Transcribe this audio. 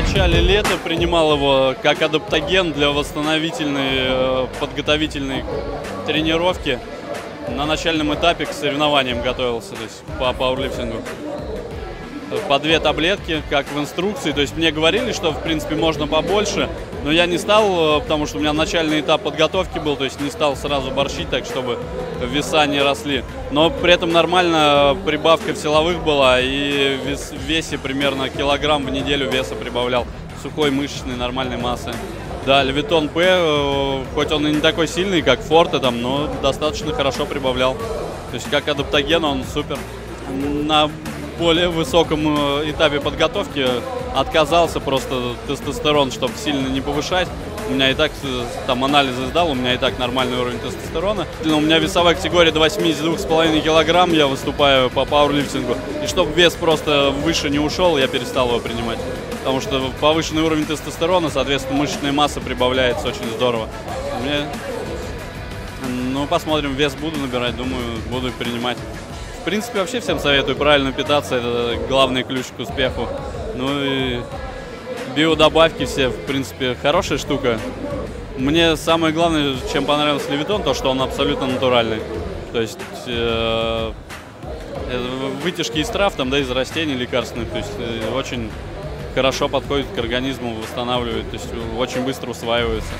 начале лета принимал его как адаптоген для восстановительной, э, подготовительной тренировки. На начальном этапе к соревнованиям готовился, то есть по пауэрлифтингу. По две таблетки, как в инструкции. То есть мне говорили, что в принципе можно побольше, но я не стал, э, потому что у меня начальный этап подготовки был, то есть не стал сразу борщить так, чтобы веса не росли. Но при этом нормально прибавка в силовых была, и в весе примерно килограмм в неделю веса прибавлял. Сухой, мышечной, нормальной массы. Да, Левитон П, э, хоть он и не такой сильный, как Форте, там, но достаточно хорошо прибавлял. То есть как адаптоген он супер. На более высоком э, этапе подготовки отказался просто тестостерон, чтобы сильно не повышать. У меня и так э, там анализы сдал, у меня и так нормальный уровень тестостерона. У меня весовая категория до 82,5 килограмм, я выступаю по пауэрлифтингу. И чтобы вес просто выше не ушел, я перестал его принимать. Потому что повышенный уровень тестостерона, соответственно, мышечная масса прибавляется очень здорово. Мне... Ну, посмотрим, вес буду набирать, думаю, буду принимать принципе, вообще всем советую правильно питаться. Это главный ключ к успеху. Ну и биодобавки все, в принципе, хорошая штука. Мне самое главное, чем понравился Левитон, то, что он абсолютно натуральный. То есть э, вытяжки из трав, там, да, из растений лекарственных, то есть э, очень хорошо подходит к организму, восстанавливает, то есть очень быстро усваивается.